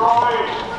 Drawing.